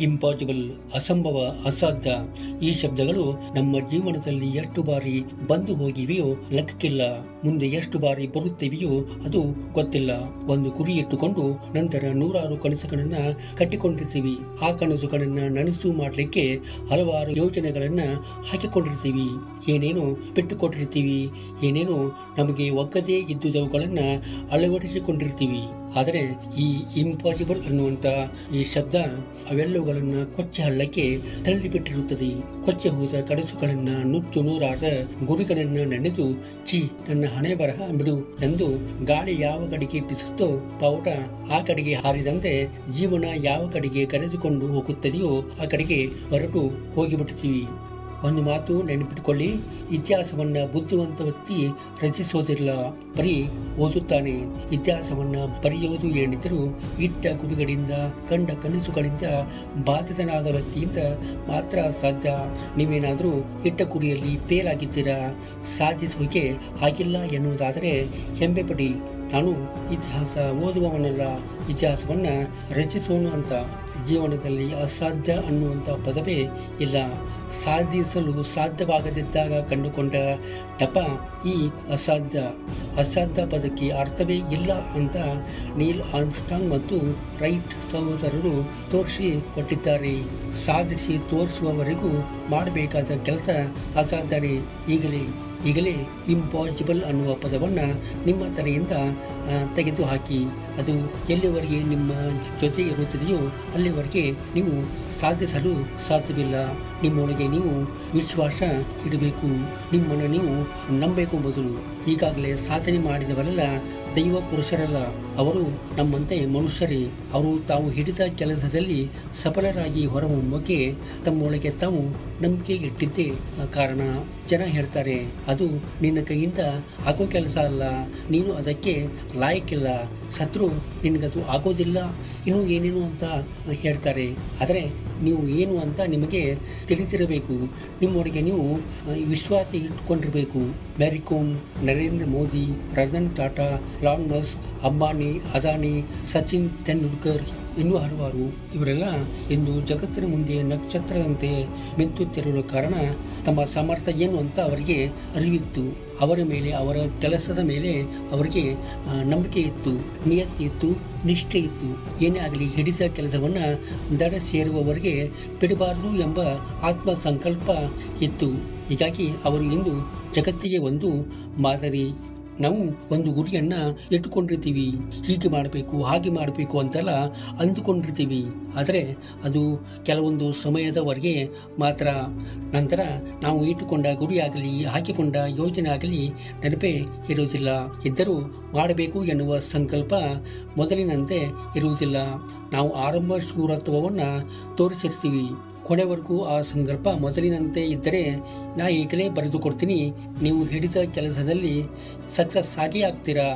Impossible, ಅಸಂಭವ, ಅಸಾಧ್ಯ ಈ ಶಬ್ದಗಳು ನಮ್ಮ ಜೀವನದಲ್ಲಿ ಎಷ್ಟು ಬಾರಿ ಬಂದು ಹೋಗಿವೆಯೋ ಲೆಕ್ಕಕ್ಕಿಲ್ಲ. ಮುಂದೆ ಎಷ್ಟು ಬಾರಿ ಬರುತ್ತಿವೆಯೋ ಅದು ಗೊತ್ತಿಲ್ಲ. ಒಂದು ಗುರಿ ಇಟ್ಟುಕೊಂಡು ನಂತರ ನೂರಾರು ಕನಸುಗಳನ್ನ ಕಟ್ಟಿಕೊಂಡಿರ್ತೀವಿ. ಆ ಕನಸುಗಳನ್ನ ನನಸು ಮಾಡಲಿಕ್ಕೆ ಹಲವಾರು ಯೋಜನೆಗಳನ್ನ ಹಾಕಿಕೊಂಡಿರ್ತೀವಿ. ಏನೇನು ಬಿಟ್ಟುಕೊಟ್ಟಿರ್ತೀವಿ. ಏನೇನು ನಮಗೆ ಒಗ್ಗದೇ ಇದ್ದುದವುಗಳನ್ನ ಅಳವಡಿಸಿಕೊಂಡಿರ್ತೀವಿ. ಆದರೆ ಈ ಇಂಪಾಸಿಬಲ್ ಅನ್ನುವಂಥ ಈ ಶಬ್ದ ಅವೆಲ್ಲವುಗಳನ್ನ ಕೊಚ್ಚೆ ಹಳ್ಳಕ್ಕೆ ತಳ್ಳಿಬಿಟ್ಟಿರುತ್ತದೆ. ಕೊಚ್ಚೆ ಹೋದ ಕಡಸುಗಳನ್ನು ನುಚ್ಚು ನೂರಾದ ಗುರಿಗಳನ್ನ ನೆನೆದು ಚಿ ನನ್ನ ಹಣೆ ಬರಹ, ಬಿಡು ಎಂದು ಗಾಳಿ ಯಾವ ಕಡೆಗೆ ಬಿಸುತ್ತೋ, ಪೌಟ ಆ ಕಡೆಗೆ ಹಾರಿದಂತೆ ಜೀವನ ಯಾವ ಕಡೆಗೆ ಕರೆದುಕೊಂಡು ಹೋಗುತ್ತದೆಯೋ ಆ ಕಡೆಗೆ ಹೊರಟು ಹೋಗಿಬಿಡ್ತೀವಿ ಒಂದು ಮಾತು ನೆನಪಿಟ್ಟುಕೊಳ್ಳಿ ಇತಿಹಾಸವನ್ನ ಬುದ್ಧಿವಂತ ವ್ಯಕ್ತಿ ರಚಿಸೋದಿಲ್ಲ, ಬರೀ ಓದುತ್ತಾನೆ. ಇತಿಹಾಸವನ್ನ ಬರೆಯೋದು ಏನಿದ್ದರೂ ಇಟ್ಟ ಗುರಿಗಳಿಂದ, ಕಂಡ ಕನಸುಗಳಿಂದ, ಬಾಧಿತನಾದ ವ್ಯಕ್ತಿಯಿಂದ ಮಾತ್ರ ಸಾಧ್ಯ. ನೀವೇನಾದರೂ ಇಟ್ಟ ಗುರಿಯಲ್ಲಿ ಫೇಲ್ ಆಗಿದ್ದೀರಾ? ಸಾಧಿಸೋಕೆ ಆಗಿಲ್ಲ ಎನ್ನುವುದಾದರೆ, ಹೆಮ್ಮೆ ಪಡಿ. ನಾನು ಇತಿಹಾಸ ಓದುವವನಲ್ಲ ಇತಿಹಾಸವನ್ನು ರಚಿಸೋನು ಅಂತ ಜೀವನದಲ್ಲಿ ಅಸಾಧ್ಯ ಅನ್ನುವಂಥ ಪದವೇ ಇಲ್ಲ. ಸಾಧಿಸಲು ಸಾಧ್ಯವಾಗದಿದ್ದಾಗ ಕಂಡುಕೊಂಡ ಟಪ ಈ ಅಸಾಧ್ಯ. ಅಸಾಧ್ಯ ಪದಕ್ಕೆ ಅರ್ಥವೇ ಇಲ್ಲ ಅಂತ ನೀಲ್ ಆರ್ಮ್ಸ್ಟಾಂಗ್ ಮತ್ತು ರೈಟ್ ಸಹೋದರರು ತೋರಿಸಿ ಕೊಟ್ಟಿದ್ದಾರೆ ಸಾಧಿಸಿ ತೋರಿಸುವವರೆಗೂ ಮಾಡಬೇಕಾದ ಕೆಲಸ ಅಸಾಧ್ಯನೇ ಈಗಲೇ. ಈಗಲೇ ಇಂಪಾಸಿಬಲ್ ಅನ್ನುವ ಪದವನ್ನು ನಿಮ್ಮ ತಲೆಯಿಂದ ತೆಗೆದುಹಾಕಿ. ಅದು ಎಲ್ಲಿವರೆಗೆ ನಿಮ್ಮ ಜೊತೆ ಇರುತ್ತದೆಯೋ ಅಲ್ಲಿವರೆಗೆ ನೀವು ಸಾಧಿಸಲು ಸಾಧ್ಯವಿಲ್ಲ. ನಿಮ್ಮೊಳಗೆ ನೀವು ವಿಶ್ವಾಸ ಇಡಬೇಕು. ನಿಮ್ಮನ್ನು ನೀವು ನಂಬಬೇಕು ಮೊದಲು. ಈಗಾಗಲೇ ಸಾಧನೆ ಮಾಡಿದವರೆಲ್ಲ ದೈವ ಪುರುಷರಲ್ಲ, ಅವರು ನಮ್ಮಂತೆ ಮನುಷ್ಯರೇ. ಅವರು ತಾವು ಹಿಡಿದ ಕೆಲಸದಲ್ಲಿ ಸಫಲರಾಗಿ ಹೊರಹೊಮ್ಮಕ್ಕೆ ತಮ್ಮೊಳಗೆ ತಾವು ನಂಬಿಕೆ ಇಟ್ಟಿದ್ದೇ ಕಾರಣ. ಜನ ಹೇಳ್ತಾರೆ, ಅದು ನಿನ್ನ ಕೈಯಿಂದ ಆಗೋ ಕೆಲಸ ಅಲ್ಲ, ನೀನು ಅದಕ್ಕೆ ಲಾಯಕ್ಕಿಲ್ಲ ಸತ್ರು ನಿನಗದು ಆಗೋದಿಲ್ಲ, ಇನ್ನು ಏನೇನು ಅಂತ ಹೇಳ್ತಾರೆ. ಆದರೆ ನೀವು ಏನು ಅಂತ ನಿಮಗೆ ತಿಳಿದಿರಬೇಕು ನಿಮ್ಮೊಳಗೆ ನೀವು ವಿಶ್ವಾಸ ಇಟ್ಟುಕೊಂಡಿರಬೇಕು. ಮ್ಯಾರಿಕೋಮ್ ನರೇಂದ್ರ ಮೋದಿ ರತನ್ ಟಾಟಾ, ಲಾನ್ ಮಸ್ ಅಂಬಾನಿ, ಅದಾನಿ, ಸಚಿನ್ ತೆಂಡೂಲ್ಕರ್ ಇನ್ನೂ ಹಲವಾರು ಇವರೆಲ್ಲ ಇಂದು ಜಗತ್ತಿನ ಮುಂದೆ ನಕ್ಷತ್ರದಂತೆ ಮಿಂಚುತ್ತಿರಲು ಕಾರಣ ತಮ್ಮ ಸಾಮರ್ಥ್ಯ ಏನು ಅಂತ ಅವರಿಗೆ ಅರಿವಿತ್ತು. ಅವರ ಮೇಲೆ, ಅವರ ಕೆಲಸದ ಮೇಲೆ ಅವರಿಗೆ ನಂಬಿಕೆ ಇತ್ತು, ನಿಯತ್ತಿ ಇತ್ತು, ನಿಷ್ಠೆ ಇತ್ತು. ಏನೇ ಆಗಲಿ ಹಿಡಿದ ಕೆಲಸವನ್ನು ದಡ ಸೇರುವವರಿಗೆ ಬಿಡಬಾರದು ಎಂಬ ಆತ್ಮ ಸಂಕಲ್ಪ ಇತ್ತು. ಹೀಗಾಗಿ ಅವರು ಇಂದು ಜಗತ್ತಿಗೆ ಒಂದು ಮಾದರಿ ನಾವು ಒಂದು ಗುರಿಯನ್ನ ಇಟ್ಟುಕೊಂಡಿರ್ತೀವಿ. ಹೀಗೆ ಮಾಡಬೇಕು, ಹಾಗೆ ಮಾಡಬೇಕು ಅಂತೆಲ್ಲ ಅಂದುಕೊಂಡಿರ್ತೀವಿ ಆದರೆ ಅದು ಕೆಲವೊಂದು ಸಮಯದವರೆಗೆ ಮಾತ್ರ. ನಂತರ ನಾವು ಇಟ್ಟುಕೊಂಡ ಗುರಿಯಾಗಲಿ ಹಾಕಿಕೊಂಡ ಯೋಜನೆ ಆಗಲಿ ನೆನಪೇ ಇರುವುದಿಲ್ಲ. ಇದ್ದರೂ ಮಾಡಬೇಕು ಎನ್ನುವ ಸಂಕಲ್ಪ ಮೊದಲಿನಂತೆ ಇರುವುದಿಲ್ಲ. ನಾವು ಆರಂಭ ಶೂರತ್ವವನ್ನು ತೋರಿಸಿರ್ತೀವಿ. ಕೊನೆವರೆಗೂ ಆ ಸಂಕಲ್ಪ ಮೊದಲಿನಂತೆ ಇದ್ದರೆ ನಾ ಈಗಲೇ ಬರೆದು ಕೊಡ್ತೀನಿ. ನೀವು ಹಿಡಿದ ಕೆಲಸದಲ್ಲಿ ಸಕ್ಸಸ್ ಆಗಿ ಆಗ್ತೀರಾ?